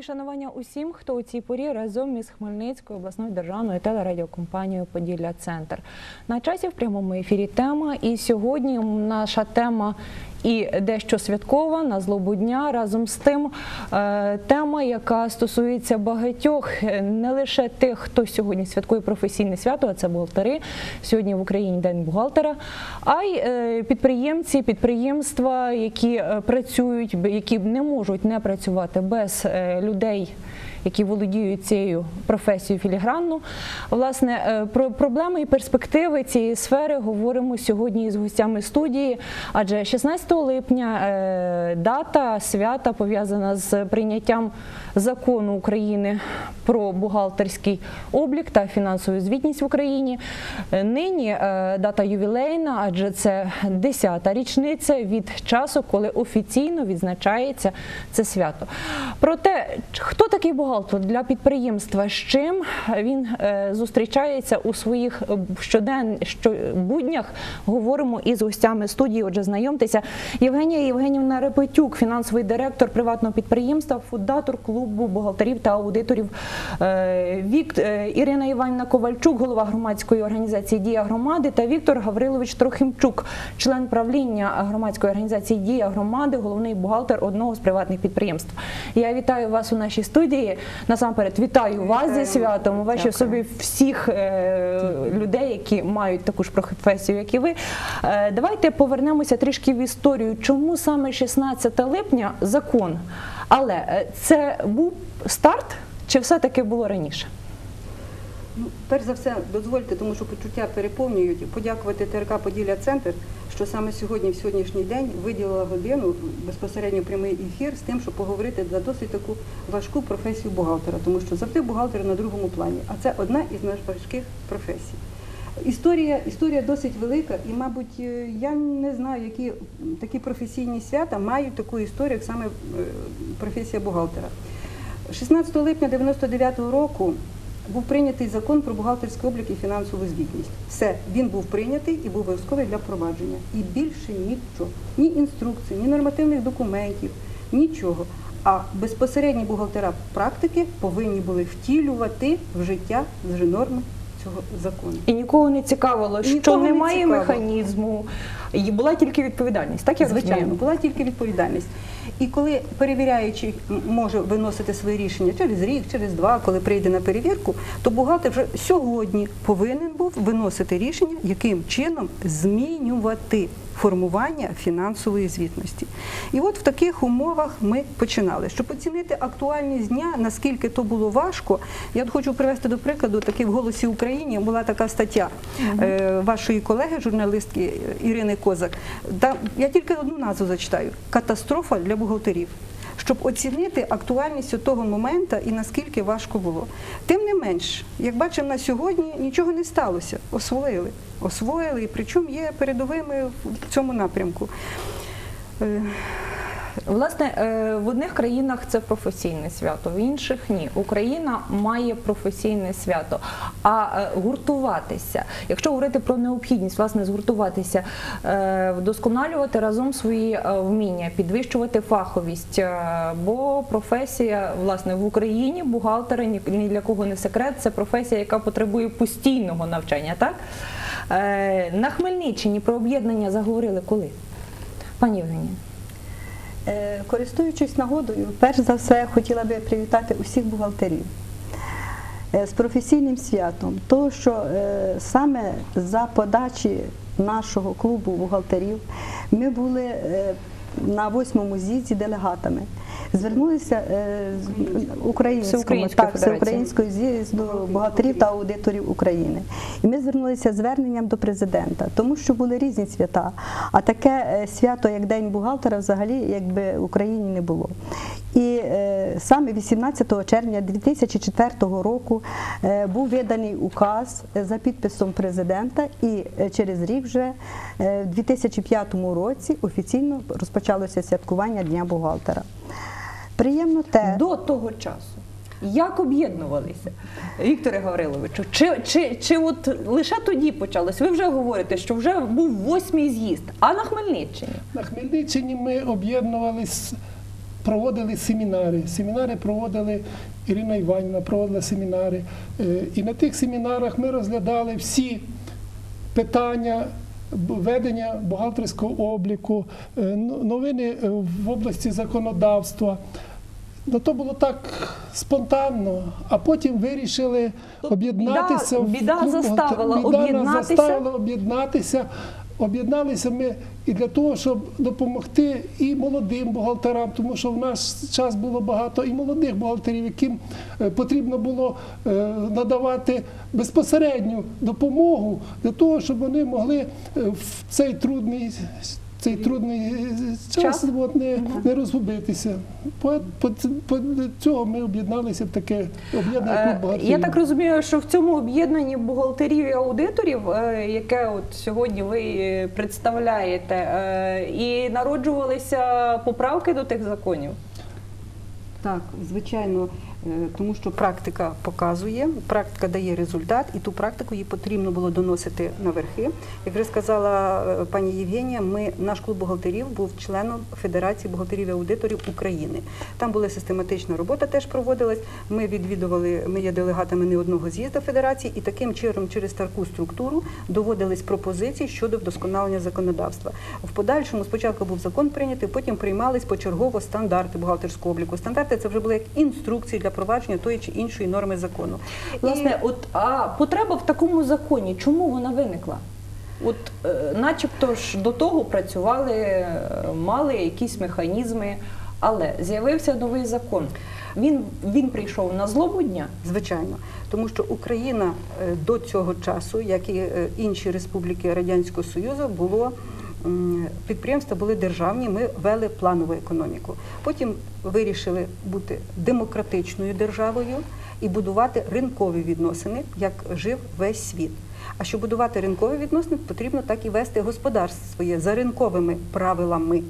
і шанування усім, хто у цій порі разом із Хмельницькою обласною державною телерадіокомпанією Поділля Центр. На часі в прямому ефірі тема. І сьогодні наша тема і дещо святкова на злобу дня. Разом з тим е, тема, яка стосується багатьох, е, не лише тих, хто сьогодні святкує професійне свято, а це бухгалтери. Сьогодні в Україні день бухгалтера, а й е, підприємці, підприємства, які працюють, які не можуть не працювати без людей. Які володіють цією професією філігранну. Власне, е, про проблеми і перспективи цієї сфери говоримо сьогодні із гостями студії. Адже 16 липня е, дата свята пов'язана з прийняттям закону України про бухгалтерський облік та фінансову звітність в Україні. Е, Нині е, дата ювілейна, адже це 10-та річниця від часу, коли офіційно відзначається це свято. Проте, хто такий бухгалтер для підприємства? З чим він е, зустрічається у своїх е, щоден що, буднях? Говоримо із гостями студії. Отже, знайомтеся. Євгенія Євгенівна Репетюк, фінансовий директор приватного підприємства, фундатор клубу бухгалтерів та аудиторів е, Вік е, Ірина Іванівна Ковальчук, голова громадської організації Дія громади, та Віктор Гаврилович Трохимчук, член правління громадської організації Дія громади, головний бухгалтер одного з приватних підприємств. Я вітаю вас у нашій студії. Насамперед, вітаю вас зі святом. Дякую. особі всіх е, людей, які мають таку ж професію, як і ви. Давайте повернемося трішки в історію. Чому саме 16 липня закон? Але е, це був старт, чи все-таки було раніше? Ну, перш за все, дозвольте, тому що почуття переповнюють, подякувати ТРК Поділля Центр, що саме сьогодні, в сьогоднішній день, виділила годину безпосередньо прямий ефір з тим, щоб поговорити за досить таку важку професію бухгалтера, тому що завжди бухгалтер на другому плані, а це одна із найважких професій. Історія, історія досить велика, і, мабуть, е, я не знаю, які такі професійні свята мають таку історію, як саме е, професія бухгалтера. 16 липня 99-го року був прийнятий закон про бухгалтерський облік і фінансову звітність. Все, він був прийнятий і був обов'язковий для впровадження. І більше нічого. Ні інструкцій, ні нормативних документів, нічого. А безпосередні бухгалтера практики повинні були втілювати в життя вже норми цього закону. І нікого не цікавило, що нікого не немає цікаво. механізму, і була тільки відповідальність. Так я Звичайно, розумію? була тільки відповідальність. І коли перевіряючий може виносити свої рішення через рік, через два, коли прийде на перевірку, то бухгалтер вже сьогодні повинен був виносити рішення, яким чином змінювати формування фінансової звітності. І от в таких умовах ми починали. Щоб оцінити актуальність дня, наскільки то було важко, я от хочу привести до прикладу, таки в голосі Україні була така стаття е, вашої колеги, журналистки Ірини Козак. Там я тільки одну назву зачитаю: катастрофа для бухгалтерів. Щоб оцінити актуальність того моменту і наскільки важко було. Тим не менш, як бачимо на сьогодні, нічого не сталося. Освоїли. Освоїли, і причому є передовими в цьому напрямку. Власне, е, в одних країнах це професійне свято, в інших ні. Україна має професійне свято. А е, гуртуватися, якщо говорити про необхідність, власне, згуртуватися, е, вдосконалювати разом свої вміння, підвищувати фаховість. Бо професія, власне, в Україні бухгалтери ні для кого не секрет. Це професія, яка потребує постійного навчання. Так на Хмельниччині про об'єднання заговорили коли? Пані Євгенія. Е, Користуючись нагодою, перш за все хотіла би привітати усіх бухгалтерів е, з професійним святом, тому що е, саме за подачі нашого клубу бухгалтерів ми були на восьмому з'їзді делегатами. Звернулися е, з українському так, федерації. всеукраїнської з'їзду бухгалтерів та аудиторів України. І ми звернулися зверненням до президента, тому що були різні свята. А таке е, свято, як День бухгалтера, взагалі якби в Україні не було. І е, саме 18 червня 2004 року був виданий указ за підписом президента, і через рік вже в 2005 році офіційно розпочалося святкування Дня бухгалтера. Приємно те, до того часу. Як об'єднувалися, Вікторе Гавриловичу? Чи, чи, чи от лише тоді почалось? Ви вже говорите, що вже був восьмий з'їзд, а на Хмельниччині? На Хмельниччині ми об'єднувались проводили семінари. Семінари проводили Ірина Іванівна, проводила семінари. Е, І на тих семінарах ми розглядали всі питання ведення бухгалтерського обліку, е, новини е, в області законодавства. Ну, то було так спонтанно, а потім вирішили об'єднатися. біда- біда заставила Біда нас об'єднатися. заставила об'єднатися. Об'єдналися ми і для того, щоб допомогти і молодим бухгалтерам, тому що в наш час було багато і молодих бухгалтерів, яким е, потрібно було е, надавати безпосередню допомогу для того, щоб вони могли е, в цей трудний. Цей трудний е, час, Час. от, не, не розгубитися. По, по, по цього ми об'єдналися в таке об'єднання клуб Е, бухгалтерів. Я так розумію, що в цьому об'єднанні бухгалтерів і аудиторів, е, яке от сьогодні ви представляєте, і народжувалися поправки до тих законів. Так, звичайно, тому що практика показує, практика дає результат, і ту практику їй потрібно було доносити на верхи. Як вже сказала е, пані Євгенія, ми наш клуб бухгалтерів був членом Федерації бухгалтерів і аудиторів України. Там була систематична робота, теж проводилась. Ми відвідували, ми є делегатами не одного з'їзду федерації, і таким чином через таку структуру доводились пропозиції щодо вдосконалення законодавства. В подальшому спочатку був закон прийнятий, потім приймались почергово стандарти бухгалтерського обліку. Стандарти це вже були як інструкції для провадження тої чи іншої норми закону. Власне, от а потреба в такому законі, чому вона виникла? От, е, начебто ж до того працювали, е, мали якісь механізми, але з'явився новий закон. Він, він прийшов на злобу дня. Звичайно, тому що Україна е, до цього часу, як і інші республіки Радянського Союзу, було підприємства були державні. Ми вели планову економіку. Потім вирішили бути демократичною державою і будувати ринкові відносини, як жив весь світ. А щоб будувати ринкові відносини, потрібно так і вести господарство своє за ринковими правилами.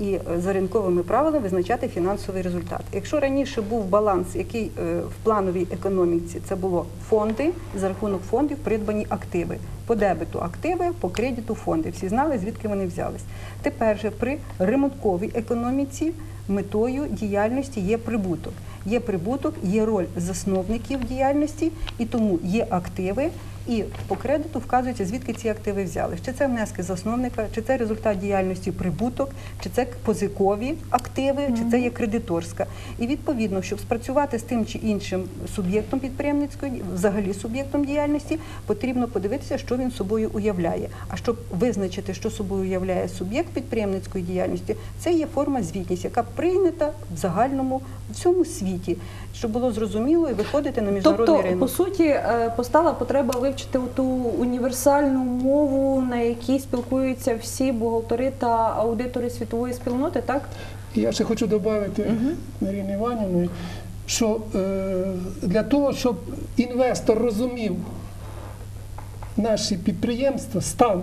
І е, за ринковими правилами визначати фінансовий результат. Якщо раніше був баланс, який е, в плановій економіці це було фонди, за рахунок фондів придбані активи. По дебету активи, по кредиту фонди. Всі знали, звідки вони взялись. Тепер же при ремонтковій економіці метою діяльності є прибуток. Є прибуток, є роль засновників діяльності, і тому є активи. І по кредиту вказується, звідки ці активи взяли. Чи це внески засновника, чи це результат діяльності прибуток, чи це позикові активи, чи це є кредиторська. І відповідно, щоб спрацювати з тим чи іншим суб'єктом підприємницької, взагалі суб'єктом діяльності, потрібно подивитися, що він собою уявляє. А щоб визначити, що собою уявляє суб'єкт підприємницької діяльності, це є форма звітність, яка прийнята в загальному в всьому світі, щоб було зрозуміло і виходити на міжнародний Тобто, ринок. по суті, е, постала потреба вивчити ту універсальну мову, на якій спілкуються всі бухгалтери та аудитори світової спільноти, так? Я ще хочу додати Маріні Іванівні, що е, для того, щоб інвестор розумів наші підприємства, стан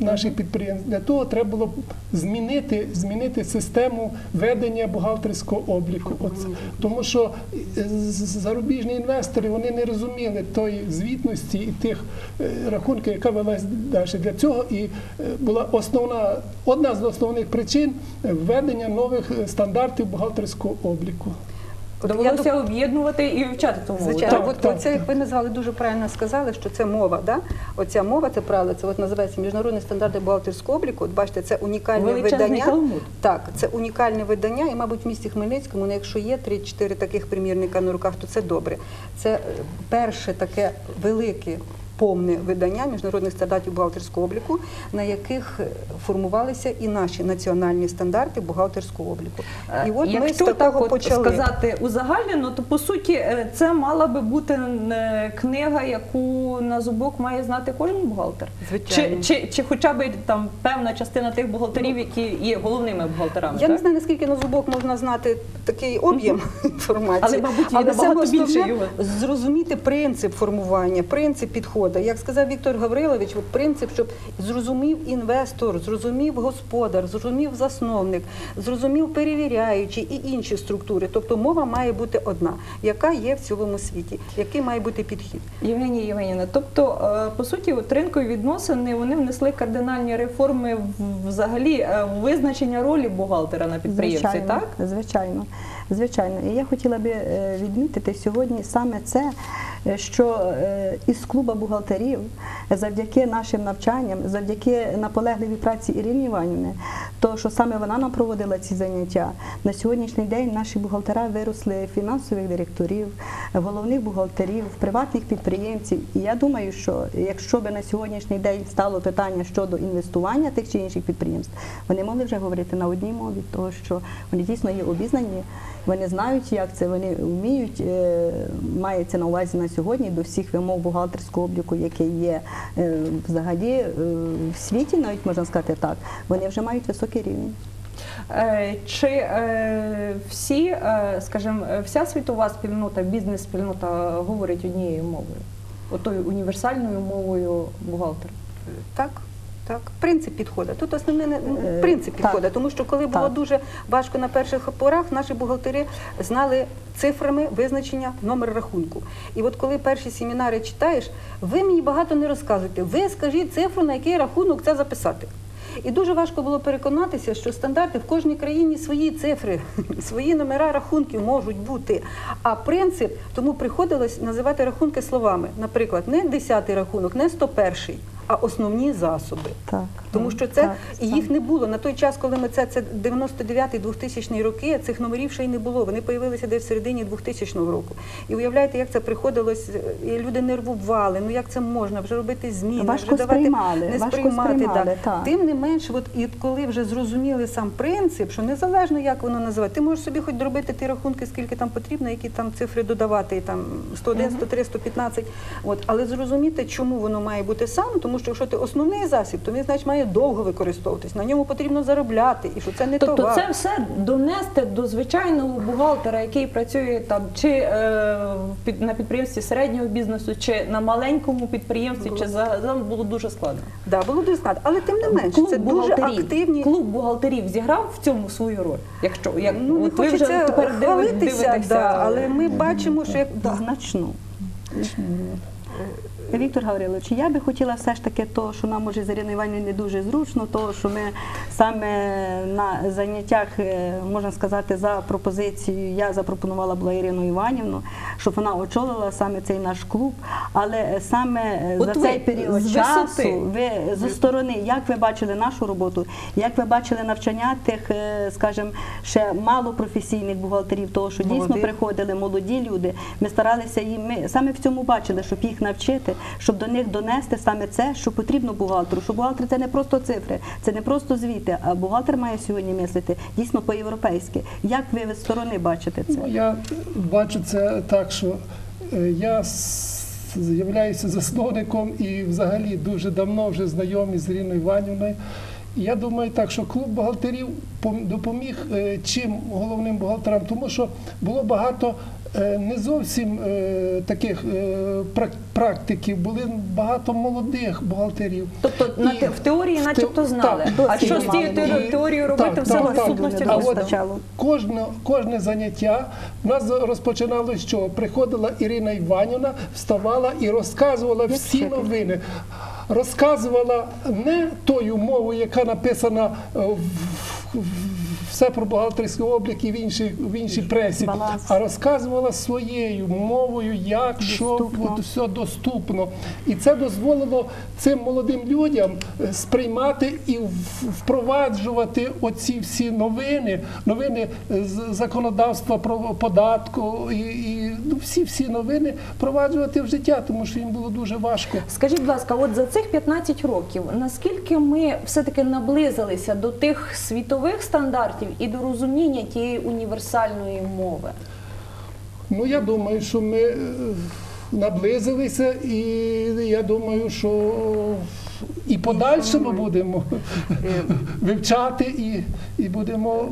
наших підприємств, для того треба було змінити, змінити систему ведення бухгалтерського обліку. Оце. Тому що е, зарубіжні інвестори вони не розуміли тої звітності і тих е, рахунків, яка велась далі. Для цього і е, була основна одна з основних причин введення нових стандартів бухгалтерського обліку. Довелося об'єднувати і вивчати тому. мову. Звичайно, Так, от, так, оце, як ви назвали, дуже правильно сказали, що це мова. Да? Оця мова, це правило, це от називається міжнародні стандарти бухгалтерського обліку. От бачите, це унікальне Величезний видання. талмуд. Так, це унікальне видання, і, мабуть, в місті Хмельницькому, ну, якщо є 3-4 таких примірника на руках, то це добре. Це перше таке велике. Повне видання міжнародних стандартів бухгалтерського обліку, на яких е, формувалися і наші національні стандарти бухгалтерського обліку. І от ми з Е, Якщо такого так почали. сказати узагальнено, то по суті е, це мала би бути е, книга, яку на зубок має знати кожен бухгалтер. Звичайно. Чи, чи, чи хоча б там певна частина тих бухгалтерів, які є головними бухгалтерами. Я не знаю, наскільки на зубок можна знати такий об'єм інформації, Але, мабуть, є набагато саме більше його. зрозуміти принцип формування, принцип підходу. Свобода. Як сказав Віктор Гаврилович, от принцип, щоб зрозумів інвестор, зрозумів господар, зрозумів засновник, зрозумів перевіряючий і інші структури. Тобто мова має бути одна, яка є в цілому світі, який має бути підхід. Євгенія Євгенівна, тобто, е, по суті, от ринкові відносини вони внесли кардинальні реформи взагалі е, в визначення ролі бухгалтера на підприємстві, звичайно, так? Звичайно, звичайно. І я хотіла би е, відмітити сьогодні саме це, що е, із клуба бухгалтерів завдяки нашим навчанням, завдяки наполегливій праці Ірини Іванівни, то що саме вона нам проводила ці заняття. На сьогоднішній день наші бухгалтера виросли фінансових директорів, головних бухгалтерів, приватних підприємців. І я думаю, що якщо би на сьогоднішній день стало питання щодо інвестування тих чи інших підприємств, вони могли вже говорити на одній мові, того що вони дійсно є обізнані, вони знають, як це, вони вміють, е, мається на увазі на сьогодні до всіх вимог бухгалтерського обліку, який є е, взагалі е, в світі, навіть можна сказати так, вони вже мають високий рівень. Чи всі, скажімо, вся світова спільнота, бізнес-спільнота говорить однією мовою, отою універсальною мовою бухгалтера? Так. Так, принцип підходу. Тут основний Е, принцип підходу, тому що коли було Так. дуже важко на перших порах, наші бухгалтери знали цифрами визначення номер рахунку. І от коли перші семінари читаєш, ви мені багато не розказуєте. Ви скажіть цифру, на який рахунок це записати. І дуже важко було переконатися, що стандарти в кожній країні свої цифри, свої номера рахунків можуть бути. А принцип тому приходилось називати рахунки словами. Наприклад, не 10-й рахунок, не 101-й, а основні засоби. Так. Тому що це їх не було на той час, коли ми це це 99-2000 роки. Цих номерів ще й не було. Вони появилися десь в середині 2000 року. І уявляєте, як це приходилось, і люди нервували. Ну як це можна вже робити зміни, Важко вже давати сприймали, не сприймати. так. Тим не менш, от і коли вже зрозуміли сам принцип, що незалежно як воно називає, ти можеш собі хоч зробити ті рахунки, скільки там потрібно, які там цифри додавати, і там 101, 103, 115. От, але зрозуміти, чому воно має бути саме, тому що якщо ти основний засіб, то він значить має довго використовуватись. На ньому потрібно заробляти, і що це не Тобто товар. це все донести до звичайного бухгалтера, який працює там чи е, під- на підприємстві середнього бізнесу, чи на маленькому підприємстві, чи загалом було дуже складно. Да, було дуже складно. Але тим не менш, це дуже активні. клуб бухгалтерів зіграв в цьому свою роль. Якщо як Ну, не от ви вже тепер хвалитися, дивитеся, да, але ми бачимо, що як да. Значну. Віктор Гаврилович, я би хотіла все ж таки то, що нам може з Іриною Іванівною не дуже зручно, то що ми саме на заняттях, е, можна сказати, за пропозицією, я запропонувала була Ірину Іванівну, щоб вона очолила саме цей наш клуб. Але саме е, От за ви цей період з часу, висоти. ви зі сторони, як ви бачили нашу роботу, як ви бачили навчання тих, е, скажімо, ще малопрофесійних бухгалтерів, того, що дійсно приходили молоді люди. Ми старалися їм, ми саме в цьому бачили, щоб їх навчити, щоб до них донести саме це, що потрібно бухгалтеру. Що бухгалтер це не просто цифри, це не просто звіти, а бухгалтер має сьогодні мислити дійсно по-європейськи. Як ви з сторони бачите це? Ну, я бачу це так, що е, я з'являюся засновником і взагалі дуже давно вже знайомий з Іриною Іванівною. Я думаю так, що клуб бухгалтерів допоміг е, чим головним бухгалтерам, тому що було багато не зовсім е, таких е, практиків, були багато молодих бухгалтерів. Тобто І в теорії начебто знали. так, а що з цією теорією робити так, в силу так. досвіду? Спочатку. Кожне, кожне заняття в нас розпочиналося, що приходила Ірина Іванівна, вставала і розказувала всі новини. Розказувала не тою мовою, яка написана е, в- все про бухгалтерський облік і в іншій, в іншій пресі, Баланс. а розказувала своєю мовою, як що от, все доступно. І це дозволило цим молодим людям е, сприймати і впроваджувати оці всі новини, новини е, законодавства про податку і, і ну, всі всі новини впроваджувати в життя, тому що їм було дуже важко. Скажіть, будь ласка, от за цих 15 років наскільки ми все-таки наблизилися до тих світових стандартів і до розуміння тієї універсальної мови? Ну я думаю, що ми е, наблизилися, і я думаю, що і подальшому будемо Е, вивчати і, і будемо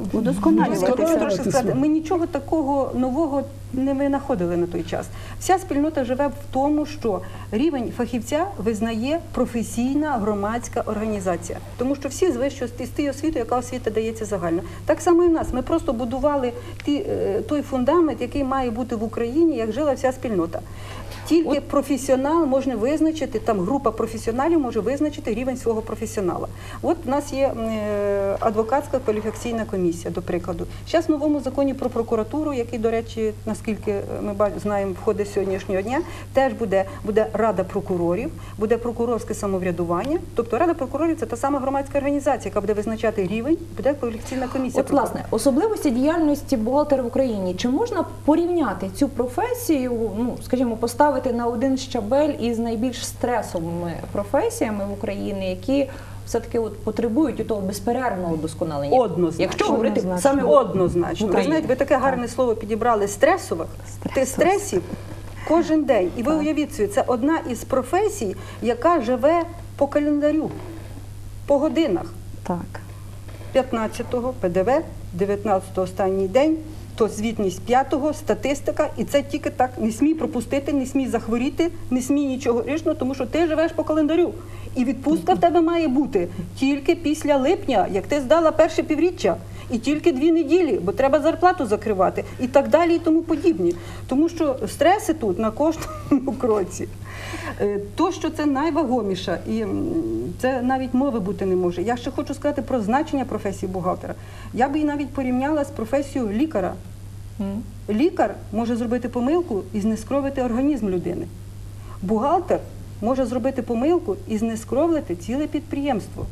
сказати, ми нічого такого нового не винаходили на той час. Вся спільнота живе в тому, що рівень фахівця визнає професійна громадська організація, тому що всі з вищої з тієї освіти, яка освіта дається загально. Так само і в нас. Ми просто будували ті, е, той фундамент, який має бути в Україні, як жила вся спільнота. Тільки професіонал може визначити, там група професіоналів може визначити рівень свого професіонала. От у нас є е, адвокатська кваліфікаційна комісія, до прикладу. Зараз в новому законі про прокуратуру, який, до речі, наскільки ми знаємо, входить сьогоднішнього дня, теж буде, буде рада прокурорів, буде прокурорське самоврядування. Тобто рада прокурорів це та сама громадська організація, яка буде визначати рівень, буде кваліфікаційна комісія. От, власне, особливості діяльності бухгалтера в Україні. Чи можна порівняти цю професію, ну скажімо, поставити на один щабель із найбільш стресовими професіями в Україні, які все-таки от потребують того безперервного удосконалення? Однозначно. Якщо говорити Однозначно. саме Однозначно. Ви знаєте, ви таке гарне слово підібрали стресових. Ти стресів кожен день. І ви уявіть собі, це одна із професій, яка живе по календарю, по годинах. Так. 15-го ПДВ, 19-го останній день, то звітність 5-го, статистика, і це тільки так. Не смій пропустити, не смій захворіти, не смій нічого рішного, тому що ти живеш по календарю. І відпустка в тебе має бути тільки після липня, як ти здала перше півріччя. І тільки дві неділі, бо треба зарплату закривати, і так далі, і тому подібні. Тому що стреси тут на кожному кроці. Е, То, що це найвагоміша, і це навіть мови бути не може. Я ще хочу сказати про значення професії бухгалтера. Я би її навіть порівняла з професією лікаря. Лікар може зробити помилку і знескровити організм людини. Бухгалтер може зробити помилку і знескровити ціле підприємство.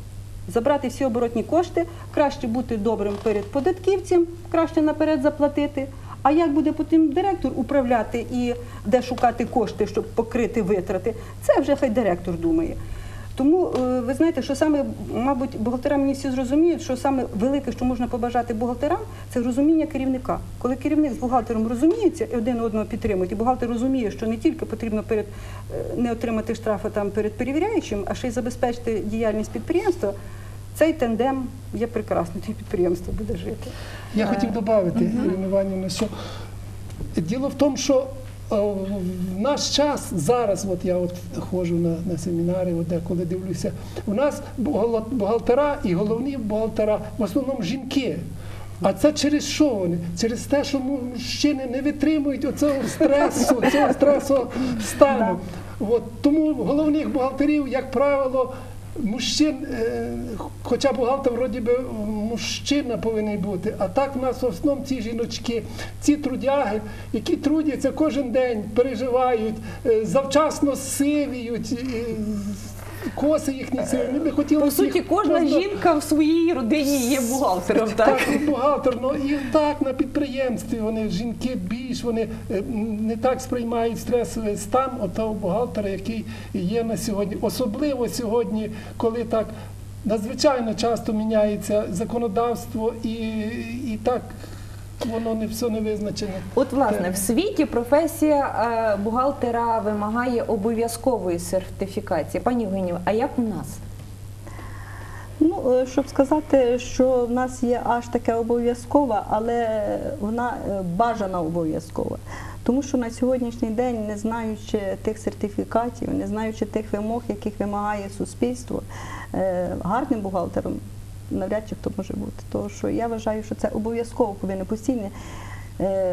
Забрати всі оборотні кошти, краще бути добрим перед податківцем, краще наперед заплатити. А як буде потім директор управляти і де шукати кошти, щоб покрити витрати, це вже хай директор думає. Тому е, ви знаєте, що саме, мабуть, бухгалтера мені всі зрозуміють, що саме велике, що можна побажати бухгалтерам, це розуміння керівника. Коли керівник з бухгалтером розуміється і один одного підтримують, і бухгалтер розуміє, що не тільки потрібно перед е, не отримати штрафи там перед перевіряючим, а ще й забезпечити діяльність підприємства. Цей тандем є прекрасний, тоді підприємство буде жити. Я хотів додати, Ірина Іванівна, що діло в тому, що е, в наш час зараз, от я от ходжу на, на семінари, от деколи дивлюся, у нас бухгалтера і головні бухгалтера в основному жінки. А це через що вони? Через те, що мужчини не витримують оцього стресу, цього стресового стану. От, тому головних бухгалтерів, як правило, мужчин, е, хоча бухгалтер вроді би мужчина повинен бути, а так в нас в основному ці жіночки, ці трудяги, які трудяться кожен день, переживають, е, завчасно сивіють. Е, Коси їхні сиві. Ми би хотіли По суті, кожна просто- жінка в своїй родині є бухгалтером. Так? так, і бухгалтер, ну і так на підприємстві вони жінки більш вони е, не так сприймають стресовий стан отого бухгалтера, який є на сьогодні. Особливо сьогодні, коли так надзвичайно часто міняється законодавство і, і так воно не все не визначене. От, власне, в світі професія е, бухгалтера вимагає обов'язкової сертифікації. Пані Євгенію, а як у нас? Ну, е, щоб сказати, що в нас є аж таке обов'язкове, але вона е, бажана обов'язкова. Тому що на сьогоднішній день, не знаючи тих сертифікатів, не знаючи тих вимог, яких вимагає суспільство, гарним бухгалтером навряд чи хто може бути. Тому що я вважаю, що це обов'язково повинно постійне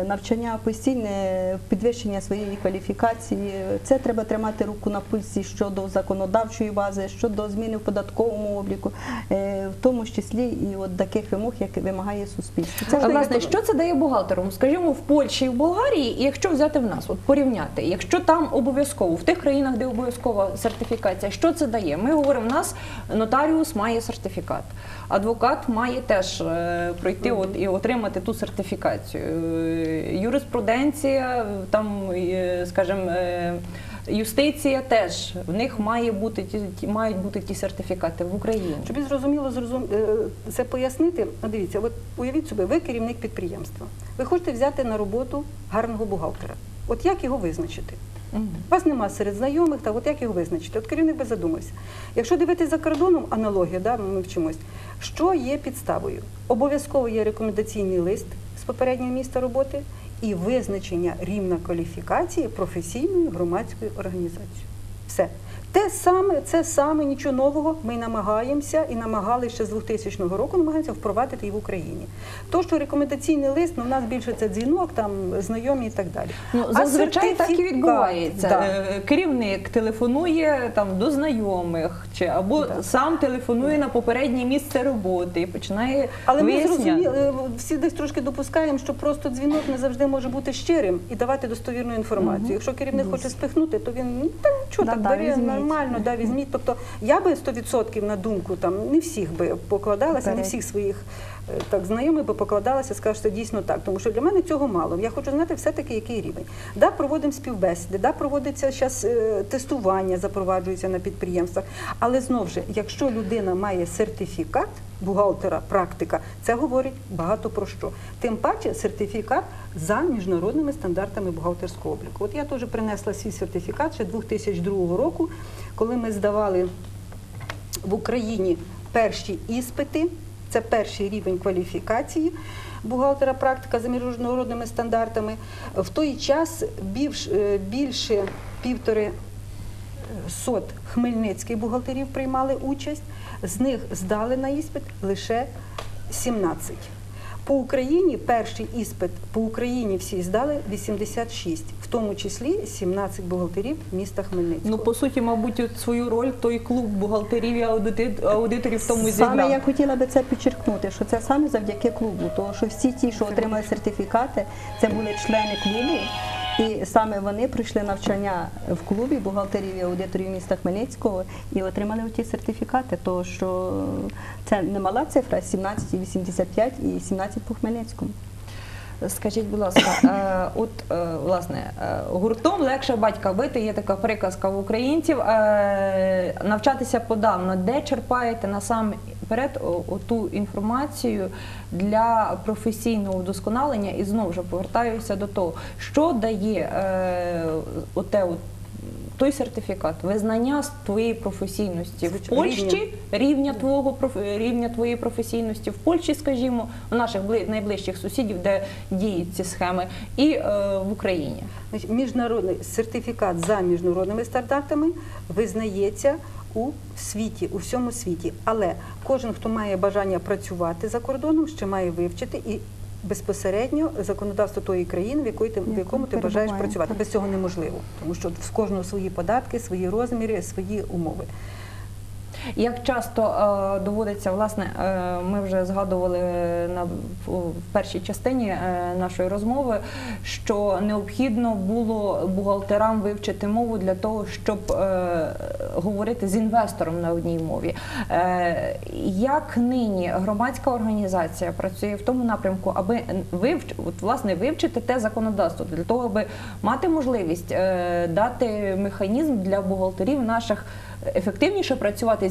навчання, постійне підвищення своєї кваліфікації. Це треба тримати руку на пульсі щодо законодавчої бази, щодо зміни в податковому обліку, е, в тому числі і от таких вимог, як вимагає суспільство. Це власне, що це дає бухгалтеру? Скажімо, в Польщі і в Болгарії, і якщо взяти в нас, от порівняти, якщо там обов'язково, в тих країнах, де обов'язкова сертифікація, що це дає? Ми говоримо, в нас нотаріус має сертифікат, адвокат має теж е, пройти от, і отримати ту сертифікацію. Е, Юриспруденція, там, е, скажімо, е, юстиція теж в них має бути ті, мають бути ті сертифікати в Україні. Щоб і зрозуміло зрозум... це пояснити, дивіться, от уявіть собі, ви керівник підприємства. Ви хочете взяти на роботу гарного бухгалтера. От як його визначити? Вас нема серед знайомих, та от як його визначити? От керівник би задумався. Якщо дивитися за кордоном, аналогія, да, ми вчимось, що є підставою? Обов'язково є рекомендаційний лист з попереднього міста роботи і визначення рівня кваліфікації професійною громадською організацією. Все. Те саме, це саме нічого нового. Ми намагаємося і намагалися ще з 2000 року намагаємося впровадити і в Україні. То, що рекомендаційний лист, ну, в нас більше це дзвінок, там знайомі і так далі. Ну, зазвичай так і відбувається. да. Е, Керівник телефонує там до знайомих, чи або Да. сам телефонує на попереднє місце роботи і починає Але ми зрозуміли, е, всі десь трошки допускаємо, що просто дзвінок не завжди може бути щирим і давати достовірну інформацію. Якщо керівник хоче спихнути, то він ну та нічого Да, так да, візьміть. Нормально, да, візьміть. Тобто я би 100% на думку там не всіх би покладалася, не всіх своїх так знайомих би покладалася, скажу, що дійсно так. Тому що для мене цього мало. Я хочу знати все-таки, який рівень. Да, проводимо співбесіди, да, проводиться зараз тестування, запроваджується на підприємствах. Але знову ж, якщо людина має сертифікат бухгалтера, практика, це говорить багато про що. Тим паче сертифікат за міжнародними стандартами бухгалтерського обліку. От я теж принесла свій сертифікат ще 2002 року, коли ми здавали в Україні перші іспити. Це перший рівень кваліфікації бухгалтера практика за міжнародними стандартами. В той час е, більше півтори сот хмельницьких бухгалтерів приймали участь, з них здали на іспит лише 17. По Україні перший іспит по Україні всі здали 86, в тому числі 17 бухгалтерів міста Хмельницького. Ну, по суті, мабуть, свою роль той клуб бухгалтерів і аудиторів в тому Саме зіграв. я хотіла би це підчеркнути, що це саме завдяки клубу, тому що всі ті, що отримали сертифікати, це були члени клубу. І саме вони пройшли навчання в клубі бухгалтерів і аудиторів міста Хмельницького і отримали ті сертифікати. Тому що це не мала цифра 17,85 і 17 по Хмельницькому. Скажіть, будь ласка, е, от е, власне е, гуртом легше батька бити, є така приказка в українців. Навчатися подавно, де черпаєте насамперед о- оту інформацію для професійного вдосконалення, і знову ж повертаюся до того, що дає е, оте от той сертифікат, визнання твоєї професійності в Польщі, рівня твого рівня твоєї професійності в Польщі, скажімо, у наших бли- найближчих сусідів, де діють ці схеми, і е, в Україні. Міжнародний сертифікат за міжнародними стандартами визнається у світі, у всьому світі. Але кожен, хто має бажання працювати за кордоном, ще має вивчити і безпосередньо законодавство тої країни, в якої ти в якому ти бажаєш працювати. Без цього неможливо, тому що в кожного свої податки, свої розміри, свої умови. Як часто е, доводиться, власне, е, ми вже згадували на в першій частині е, нашої розмови, що необхідно було бухгалтерам вивчити мову для того, щоб е, говорити з інвестором на одній мові. Е, як нині громадська організація працює в тому напрямку, аби вивч, от, власне вивчити те законодавство для того, аби мати можливість е, дати механізм для бухгалтерів наших ефективніше працювати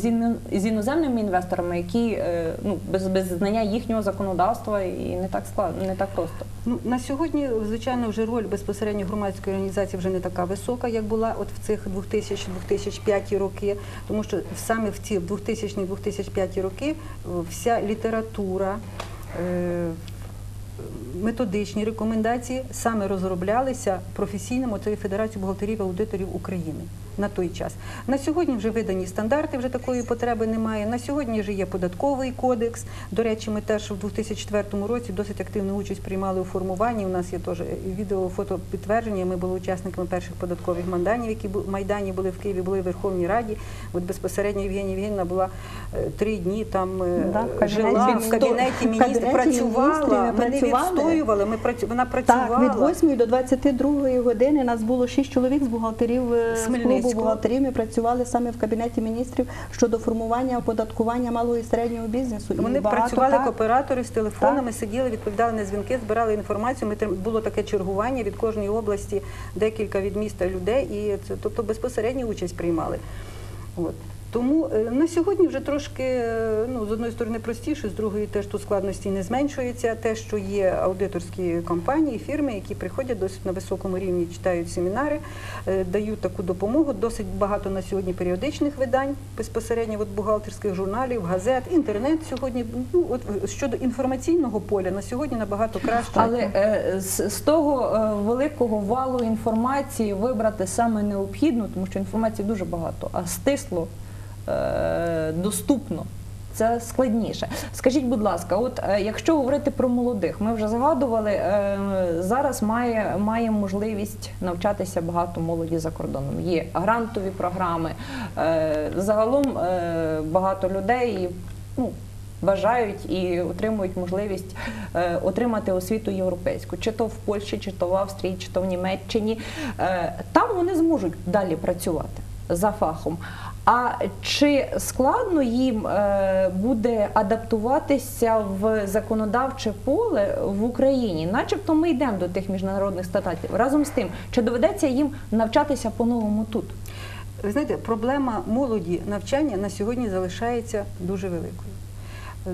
з іноземними інвесторами, які е, ну без, без знання їхнього законодавства і не так складно, не так просто. Ну на сьогодні, звичайно, вже роль безпосередньо громадської організації вже не така висока, як була от в цих 2000-2005 роки, тому що саме в ці 2000-2005 роки е, вся література. е, Методичні рекомендації саме розроблялися професійним цією Федерацією бухгалтерів і аудиторів України на той час. На сьогодні вже видані стандарти, вже такої потреби немає. На сьогодні вже є податковий кодекс. До речі, ми теж в 2004 році досить активну участь приймали у формуванні. У нас є теж відео, фото підтвердження. Ми були учасниками перших податкових майданів, які бу- майдані були в Києві, були в Верховній Раді. От безпосередньо Євгенія Євгенівна була е, три дні там е, Да, жила в кабінеті В міністрів, працювала. ми не відстоювали. Ми працю... вона працювала. Так, від 8 до 22 години нас було 6 чоловік з бухгалтерів е, Хмельницького. бухгалтерів. Ми працювали саме в кабінеті міністрів щодо формування оподаткування малого і середнього бізнесу. І Вони багато, працювали так. як з телефонами, сиділи, відповідали на дзвінки, збирали інформацію. Ми було таке чергування від кожної області, декілька від міста людей, і це тобто безпосередню участь приймали. От. Тому е, на сьогодні вже трошки е, ну, з одної сторони простіше, з другої теж тут складності не зменшується. Те, що є аудиторські компанії, фірми, які приходять досить на високому рівні, читають семінари, е, дають таку допомогу. Досить багато на сьогодні періодичних видань, безпосередньо от бухгалтерських журналів, газет, інтернет сьогодні. Ну от щодо інформаційного поля на сьогодні набагато краще. Але з, того великого валу інформації вибрати саме необхідну, тому що інформації дуже багато, а стисло, доступно. Це складніше. Скажіть, будь ласка, от е, якщо говорити про молодих, ми вже згадували, е, зараз має, має можливість навчатися багато молоді за кордоном. Є грантові програми. Е, загалом е, багато людей ну, бажають і отримують можливість е, отримати освіту європейську, чи то в Польщі, чи то в Австрії, чи то в Німеччині. Е, там вони зможуть далі працювати за фахом. А чи складно їм е, буде адаптуватися в законодавче поле в Україні? Начебто ми йдемо до тих міжнародних стандартів. Разом з тим, чи доведеться їм навчатися по-новому тут? Ви знаєте, проблема молоді навчання на сьогодні залишається дуже великою. Е,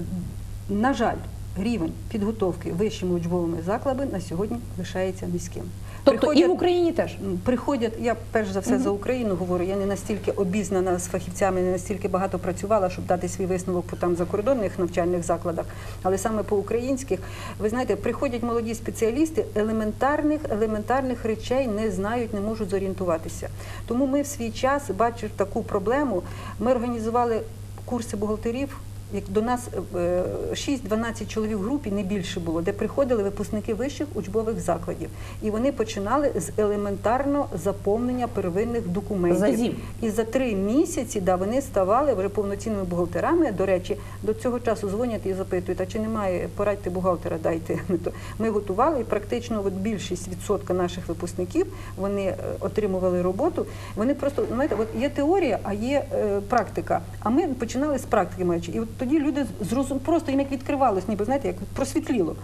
На жаль, рівень підготовки вищими учбовими закладами на сьогодні лишається низьким. Тобто і в Україні теж. Приходять, я перш за все за Україну говорю, я не настільки обізнана з фахівцями, не настільки багато працювала, щоб дати свій висновок по там закордонних навчальних закладах, але саме по українських, ви знаєте, приходять молоді спеціалісти, елементарних, елементарних речей не знають, не можуть зорієнтуватися. Тому ми в свій час, бачив таку проблему, ми організували курси бухгалтерів. Як до нас е, 6-12 чоловік в групі не більше було, де приходили випускники вищих учбових закладів, і вони починали з елементарного заповнення первинних документів. За зім. І за три місяці да, вони ставали вже повноцінними бухгалтерами. До речі, до цього часу дзвонять і запитують, а чи немає, порадьте бухгалтера, дайте. Ми готували, і практично от більшість відсотка наших випускників вони е, отримували роботу. Вони просто, знаєте, от є теорія, а є е, практика. А ми починали з практики маючи. І от тоді люди зрозум... просто їм як відкривалось, ніби знаєте, як просвітліло.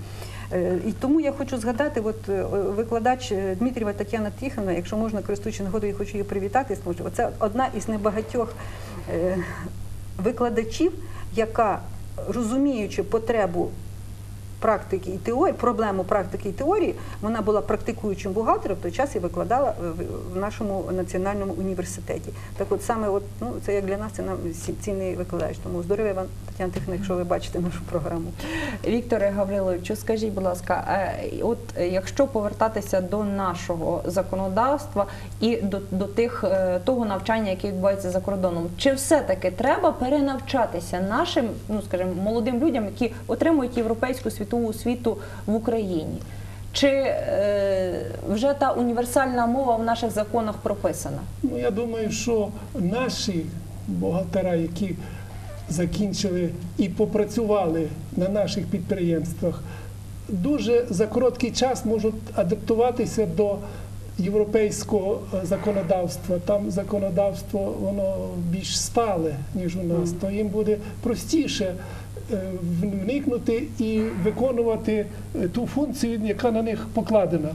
Е, І тому я хочу згадати, от е, викладач е, Дмитрієва Тетяна Тихона, якщо можна, користуючи нагодою, я хочу її привітати, тому що це одна із небагатьох викладачів, яка, розуміючи потребу практики і теорії, проблему практики і теорії, вона була практикуючим бухгалтером, в той час і викладала в- нашому національному університеті. Так от саме от, ну, це як для нас це нам ці- цінний викладач. Тому здоров'я вам, Тетяна Тихона, якщо ви бачите нашу програму. Вікторе Гавриловичу, скажіть, будь ласка, е, от е, якщо повертатися до нашого законодавства і до, до тих е, того навчання, яке відбувається за кордоном, чи все-таки треба перенавчатися нашим, ну скажімо, молодим людям, які отримують європейську світову освіту в Україні? Чи е, вже та універсальна мова в наших законах прописана? Ну, я думаю, що наші бухгалтера, які закінчили і попрацювали на наших підприємствах, дуже за короткий час можуть адаптуватися до європейського е, законодавства. Там законодавство воно більш стале, ніж у нас, то їм буде простіше вникнути і виконувати е, ту функцію, яка на них покладена.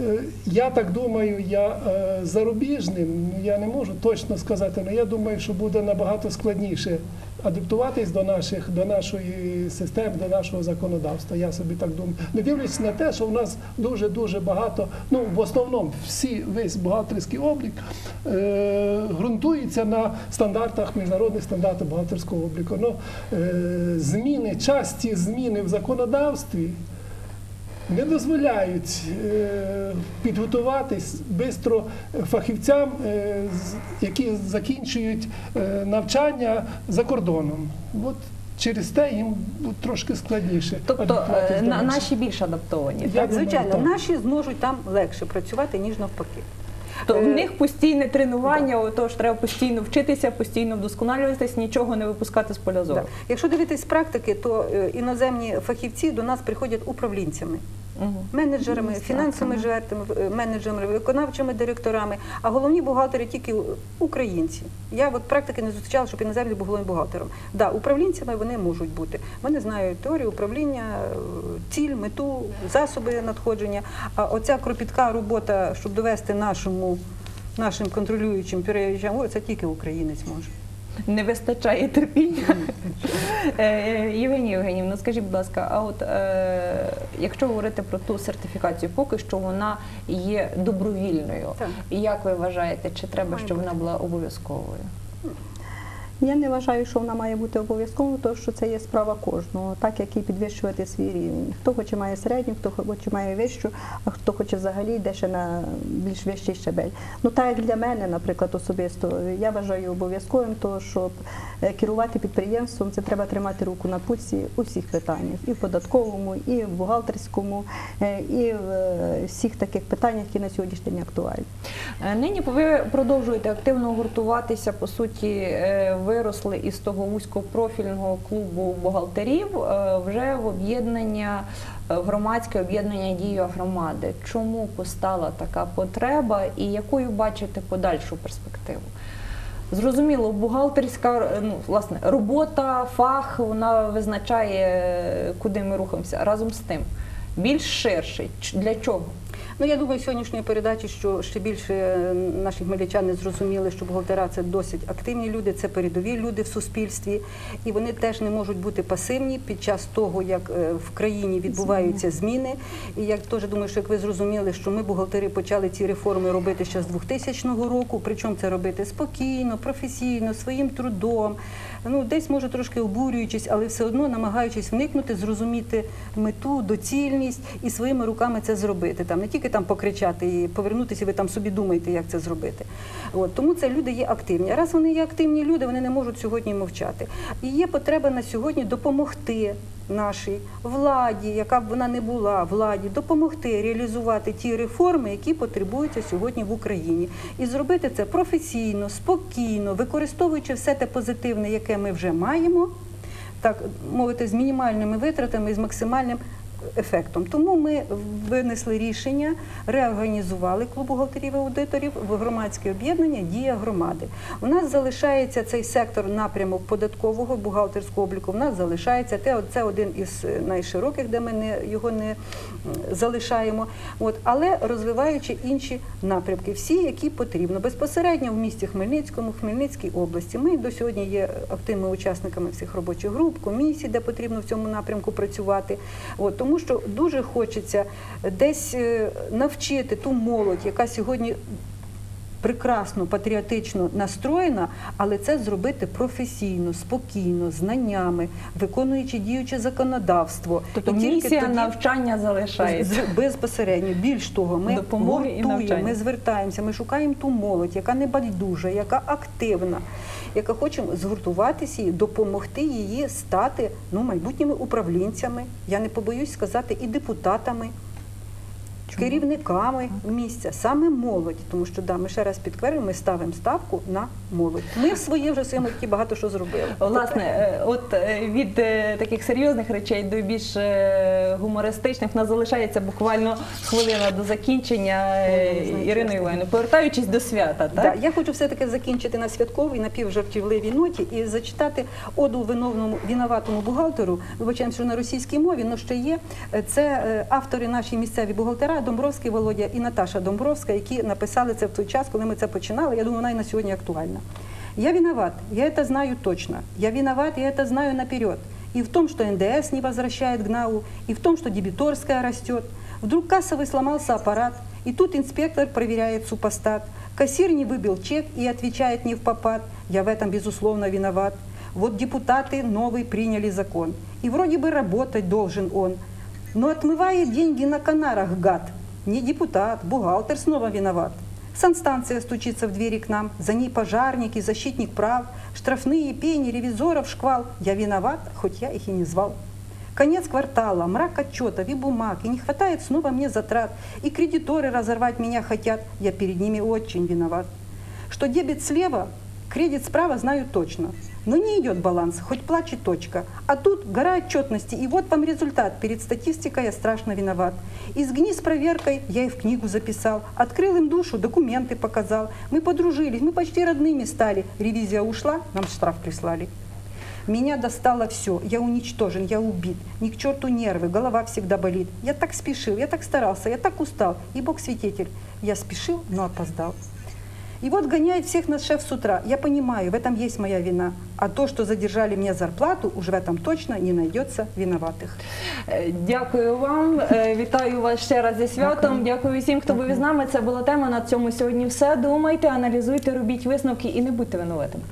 Е, Я так думаю, я е, зарубіжним, ну, я не можу точно сказати, але я думаю, що буде набагато складніше адаптуватись до наших, до нашої системи, до нашого законодавства. Я собі так думаю. Не дивлячись на те, що в нас дуже дуже багато, ну в основному всі весь бухгалтерський облік е, ґрунтується на стандартах міжнародних стандартів бухгалтерського обліку. Ну, е, зміни, часті зміни в законодавстві не дозволяють е, підготуватись швидко фахівцям, е, які закінчують е, навчання за кордоном. От через те їм трошки складніше. Тобто на, наші більш адаптовані. Я Так, думаю, звичайно, так. наші зможуть там легше працювати, ніж навпаки. То в Е, них постійне тренування, отож треба постійно вчитися, постійно вдосконалюватись, нічого не випускати з поля зору. Якщо дивитись з практики, то е, іноземні фахівці до нас приходять управлінцями. Менеджерами, фінансовими жертвами, е, менеджерами, виконавчими директорами, а головні бухгалтери тільки українці. Я от практики не зустрічала, щоб іноземний був головним бухгалтером. Да, управлінцями вони можуть бути. Вони знають теорію управління, ціль, мету, засоби надходження. А оця кропітка робота, щоб довести нашому нашим контролюючим переїжджам, це тільки українець може. Не вистачає терпіння. Е, Євгенія Євгенівна, скажіть, будь ласка, а от е, якщо говорити про ту сертифікацію, поки що вона є добровільною. Так. Як ви вважаєте, чи треба, щоб вона була обов'язковою? Я не вважаю, що вона має бути обов'язково, тому що це є справа кожного, так як і підвищувати свій рівень. Хто хоче має середню, хто хоче має вищу, а хто хоче взагалі йде ще на більш вищий щебель. Ну так як для мене, наприклад, особисто, я вважаю обов'язковим, то щоб керувати підприємством, це треба тримати руку на пульсі у всіх питаннях, і в податковому, і в бухгалтерському, е, і в е, всіх таких питаннях, які на сьогоднішній день актуальні. Е, Нині ви продовжуєте активно гуртуватися. По суті, е, виросли із того вузькопрофільного клубу бухгалтерів е, вже в об'єднання е, громадське об'єднання дія громади. Чому постала така потреба і якою бачите подальшу перспективу? Зрозуміло, бухгалтерська е, ну, власне, робота, фах, вона визначає, куди ми рухаємося. Разом з тим, більш ширший. Для чого? Ну я думаю, сьогоднішньої передачі, що ще більше е, наші хмельничани зрозуміли, що бухгалтера це досить активні люди, це передові люди в суспільстві, і вони теж не можуть бути пасивні під час того, як е, в країні відбуваються зміни. І я теж думаю, що як ви зрозуміли, що ми бухгалтери почали ці реформи робити ще з 2000 року, причому це робити спокійно, професійно, своїм трудом. Ну, десь може трошки обурюючись, але все одно намагаючись вникнути, зрозуміти мету, доцільність і своїми руками це зробити. Там не тільки там покричати і повернутися, ви там собі думаєте, як це зробити. От тому це люди є активні. А раз вони є активні люди, вони не можуть сьогодні мовчати. І є потреба на сьогодні допомогти. Нашій владі, яка б вона не була, владі допомогти реалізувати ті реформи, які потребуються сьогодні в Україні, і зробити це професійно, спокійно, використовуючи все те позитивне, яке ми вже маємо, так мовити, з мінімальними витратами і з максимальним ефектом. Тому ми винесли рішення, реорганізували клуб бухгалтерів і аудиторів в громадське об'єднання Дія громади. У нас залишається цей сектор напрямок податкового бухгалтерського обліку. У нас залишається те, це один із е, найшироких, де ми його не залишаємо. Але розвиваючи інші напрямки, всі, які потрібно безпосередньо в місті Хмельницькому, Хмельницькій області. Ми до сьогодні є активними учасниками всіх робочих груп, комісій, де потрібно в цьому напрямку працювати. От тому, що дуже хочеться десь е, навчити ту молодь, яка сьогодні. Прекрасно патріотично настроєна, але це зробити професійно, спокійно, знаннями, виконуючи діюче законодавство. Тобто І місія тоді- навчання залишається. безпосередньо. Більш того, ми гуртуємо, ми звертаємося, ми шукаємо ту молодь, яка не байдужа, яка активна, яка хоче згуртуватися і допомогти її стати ну, майбутніми управлінцями. Я не побоюсь сказати, і депутатами. Керівниками місця, саме молодь, тому що да, ми ще раз підкреслюємо, ми ставимо ставку на молодь. Ми в своє вже своєму житті багато що зробили. Власне, е, от е, від е, таких серйозних речей до більш гумористичних нас залишається буквально хвилина до закінчення чесно. Іванівною. Повертаючись до свята, Да, так? я хочу все-таки закінчити на святковій, напівжартівливій ноті і зачитати оду виновному винуватому бухгалтеру. Вибачаємо, що на російській мові, але ще є. Це автори наші місцеві бухгалтера Домбровський Володя і Наташа Домбровська, які написали це в той час, коли ми це починали. Я думаю, вона і на сьогодні актуальна. Я виноват, я это знаю точно. Я виноват, я это знаю наперед. И в том, что НДС не возвращает ГНАУ, и в том, что дебиторская растет. Вдруг кассовый сломался аппарат, и тут инспектор проверяет супостат. Кассир не выбил чек и отвечает не в попад. Я в этом, безусловно, виноват. Вот депутаты новый приняли закон. И вроде бы работать должен он. но отмывает деньги на Канарах, гад. Не депутат, бухгалтер снова виноват. Санстанция стучится в двери к нам, за ней пожарники, защитник прав, штрафные пени, ревизоров шквал. Я виноват, хоть я их и не звал. Конец квартала, мрак отчетов и бумаг, и не хватает снова мне затрат, и кредиторы разорвать меня хотят, я перед ними очень виноват. Что дебет слева, кредит справа знаю точно. Но не идет баланс, хоть плачет точка. А тут гора отчетности, и вот вам результат. Перед статистикой я страшно виноват. Изгни с проверкой, я и в книгу записал. Открыл им душу, документы показал. Мы подружились, мы почти родными стали. Ревизия ушла, нам штраф прислали. Меня достало все, я уничтожен, я убит. Ни к черту нервы, голова всегда болит. Я так спешил, я так старался, я так устал. И Бог свидетель, я спешил, но опоздал. И вот гоняет всех нас шеф с утра. Я понимаю, в этом есть моя вина. А то, что задержали мне зарплату, уже в этом точно не найдется виноватых. Е, Дякую вам. Е, Вітаю вас ще раз зі святом. Дякую всім, хто був із нами. Це була тема. На цьому сьогодні все. Думайте, аналізуйте, робіть висновки і не будьте винуватими.